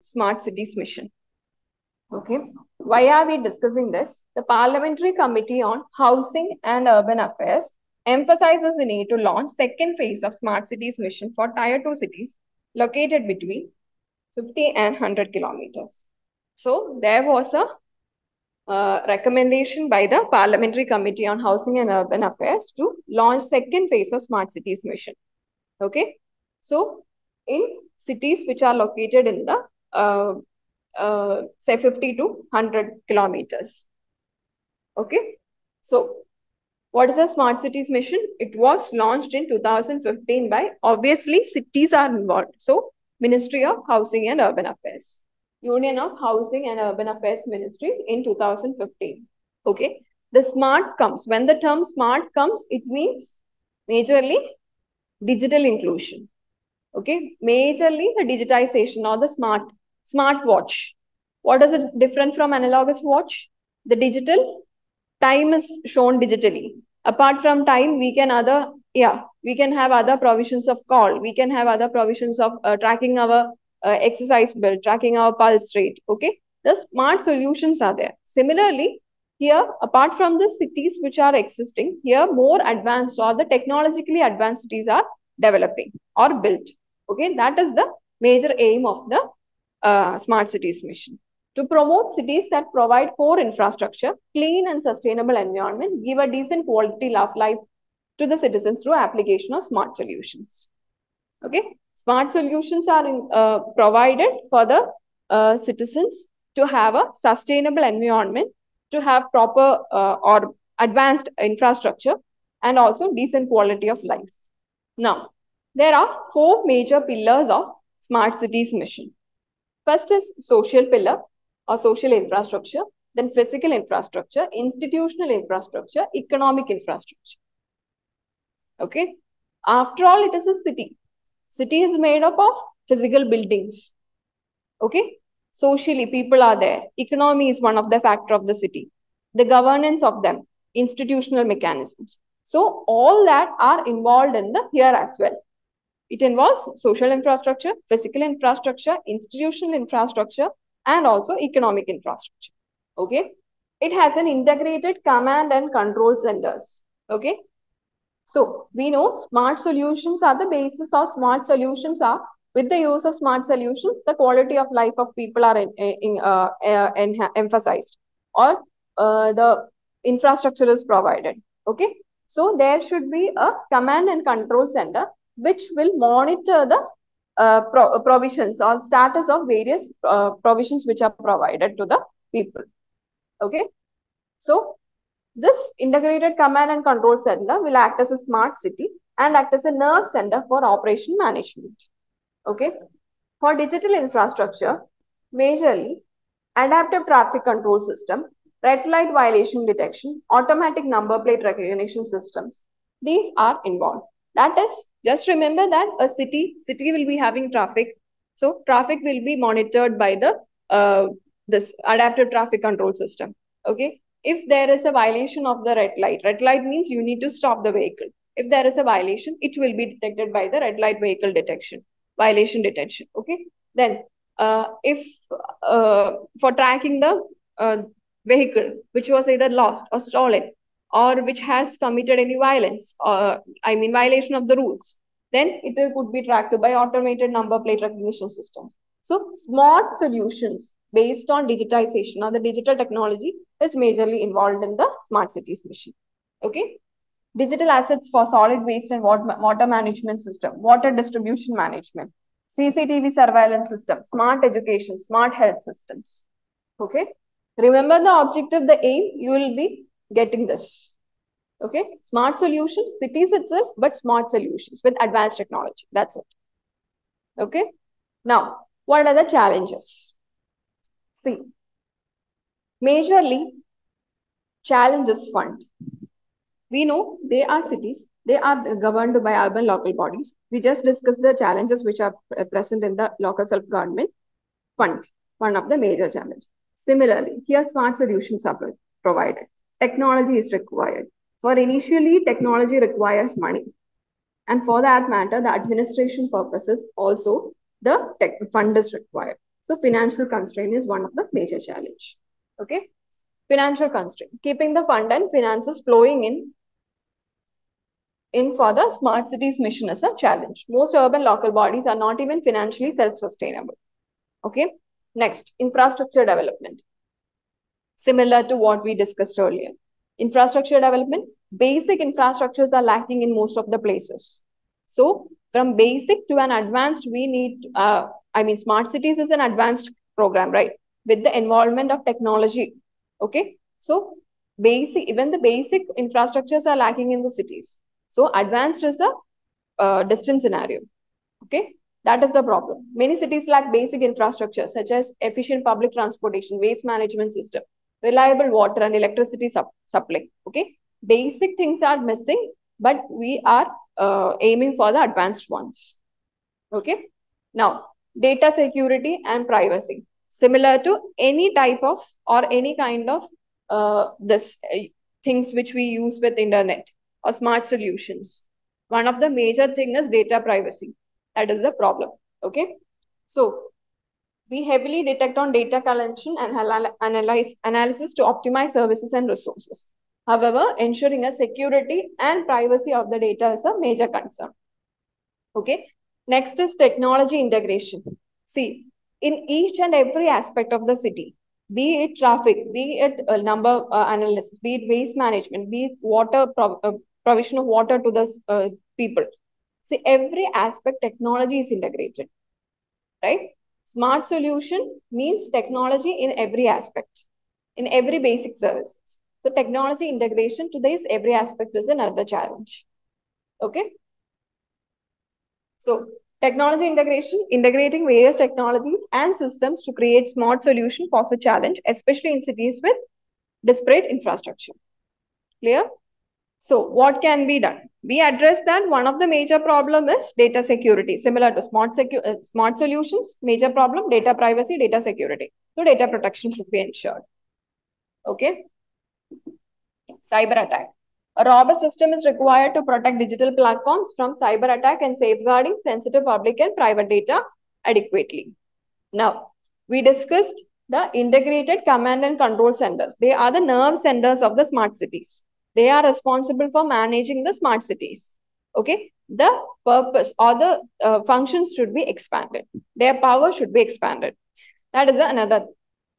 smart cities mission. Okay. Why are we discussing this? The Parliamentary Committee on Housing and Urban Affairs emphasizes the need to launch second phase of smart cities mission for tier 2 cities located between 50 and 100 kilometers. So there was a uh, recommendation by the Parliamentary Committee on Housing and Urban Affairs to launch second phase of smart cities mission. Okay. So in cities which are located in the Uh, uh, say 50 to 100 kilometers. Okay. So what is a smart cities mission? It was launched in 2015 by obviously cities are involved. So Ministry of Housing and Urban Affairs. Union of Housing and Urban Affairs Ministry in 2015. Okay. The smart comes. When the term smart comes, it means majorly digital inclusion. Okay. Majorly the digitization or the smart smart watch. What is it different from analogous watch? The digital time is shown digitally. Apart from time, we can other, yeah, we can have other provisions of call. We can have other provisions of uh, tracking our uh, exercise bill, tracking our pulse rate. Okay. The smart solutions are there. Similarly, here, apart from the cities which are existing, here more advanced or the technologically advanced cities are developing or built. Okay. That is the major aim of the smart cities mission to promote cities that provide core infrastructure, clean and sustainable environment, give a decent quality of life to the citizens through application of smart solutions. Okay, smart solutions are in, uh, provided for the uh, citizens to have a sustainable environment, to have proper uh, or advanced infrastructure, and also decent quality of life. Now, there are four major pillars of smart cities mission. First is social pillar, or social infrastructure, then physical infrastructure, institutional infrastructure, economic infrastructure. Okay. After all, it is a city. City is made up of physical buildings. Okay. Socially, people are there. Economy is one of the factor of the city. The governance of them, institutional mechanisms. So all that are involved in the here as well. It involves social infrastructure, physical infrastructure, institutional infrastructure, and also economic infrastructure. Okay. It has an integrated command and control centers. Okay. So we know smart solutions are the basis of smart solutions are with the use of smart solutions, the quality of life of people are in, in, uh, uh, in, emphasized or uh, the infrastructure is provided. Okay. So there should be a command and control center which will monitor the uh, pro provisions or status of various uh, provisions which are provided to the people. Okay. So this integrated command and control center will act as a smart city and act as a nerve center for operation management. Okay. For digital infrastructure, majorly adaptive traffic control system, red light violation detection, automatic number plate recognition systems. These are involved. That is just remember that a city, city will be having traffic. So traffic will be monitored by the uh, this adaptive traffic control system. Okay. If there is a violation of the red light, red light means you need to stop the vehicle. If there is a violation, it will be detected by the red light vehicle detection, violation detection. Okay. Then uh, if uh, for tracking the uh, vehicle, which was either lost or stolen, or which has committed any violence, or I mean violation of the rules, then it could be tracked by automated number plate recognition systems. So smart solutions based on digitization or the digital technology is majorly involved in the smart cities mission. Okay. Digital assets for solid waste and water management system, water distribution management, CCTV surveillance system, smart education, smart health systems. Okay. Remember the objective, the aim, you will be getting this. Okay, smart solutions, cities itself, but smart solutions with advanced technology. That's it. Okay, now what are the challenges? See, majorly challenges fund. We know they are cities, they are governed by urban local bodies. We just discussed the challenges which are present in the local self-government fund, one of the major challenges. Similarly, here smart solutions are provided technology is required. For initially, technology requires money. And for that matter, the administration purposes also the tech fund is required. So financial constraint is one of the major challenge. Okay. Financial constraint, keeping the fund and finances flowing in in for the smart cities mission is a challenge. Most urban local bodies are not even financially self-sustainable. Okay. Next, infrastructure development. Similar to what we discussed earlier. Infrastructure development, basic infrastructures are lacking in most of the places. So from basic to an advanced, we need, uh, I mean, smart cities is an advanced program, right? With the involvement of technology. Okay. So basic, even the basic infrastructures are lacking in the cities. So advanced is a uh, distant scenario. Okay. That is the problem. Many cities lack basic infrastructure such as efficient public transportation, waste management system, reliable water and electricity sup supply. Okay. Basic things are missing, but we are uh, aiming for the advanced ones. Okay. Now, data security and privacy. Similar to any type of or any kind of uh, this uh, things which we use with internet or smart solutions. One of the major thing is data privacy. That is the problem. Okay. So we heavily detect on data collection and analyze, analysis to optimize services and resources. However, ensuring a security and privacy of the data is a major concern. Okay. Next is technology integration. See, in each and every aspect of the city, be it traffic, be it uh, number uh, analysis, be it waste management, be it water uh, provision of water to the uh, people. See, every aspect technology is integrated, right? Smart solution means technology in every aspect, in every basic services. So technology integration to this every aspect is another challenge. Okay. So technology integration, integrating various technologies and systems to create smart solution pose a challenge, especially in cities with disparate infrastructure. Clear? So what can be done? We address that one of the major problem is data security. Similar to smart, uh, smart solutions, major problem, data privacy, data security. So data protection should be ensured. Okay. Cyber attack. A robust system is required to protect digital platforms from cyber attack and safeguarding sensitive public and private data adequately. Now, we discussed the integrated command and control centers. They are the nerve centers of the smart cities. They are responsible for managing the smart cities. Okay. The purpose or the uh, functions should be expanded. Their power should be expanded. That is another.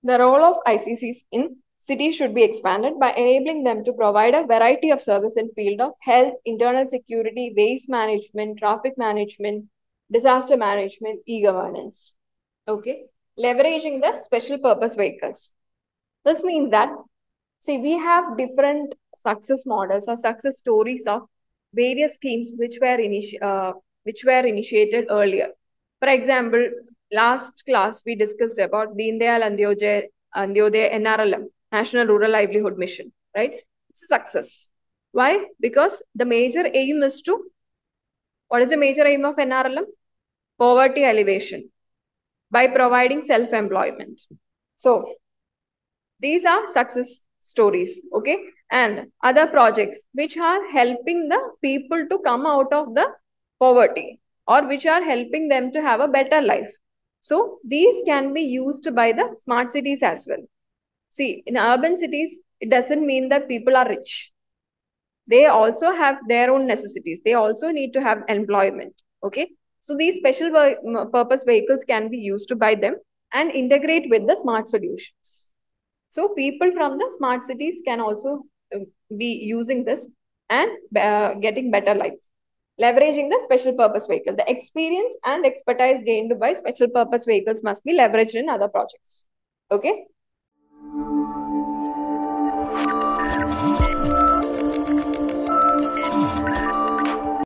The role of ICCs in cities should be expanded by enabling them to provide a variety of service in field of health, internal security, waste management, traffic management, disaster management, e-governance. Okay. Leveraging the special purpose vehicles. This means that See, we have different success models or success stories of various schemes which were, initi uh, which were initiated earlier. For example, last class we discussed about Deen Dayal Antyodaya, Antyodaya NRLM, National Rural Livelihood Mission, right? It's a success. Why? Because the major aim is to, what is the major aim of NRLM? Poverty elevation by providing self-employment. So, these are success stories okay? And other projects which are helping the people to come out of the poverty or which are helping them to have a better life. So these can be used by the smart cities as well. See in urban cities it doesn't mean that people are rich. They also have their own necessities. They also need to have employment okay? So these special purpose vehicles can be used by them and integrate with the smart solutions so people from the smart cities can also uh, be using this and uh, getting better life. Leveraging the special purpose vehicle. The experience and expertise gained by special purpose vehicles must be leveraged in other projects. Okay.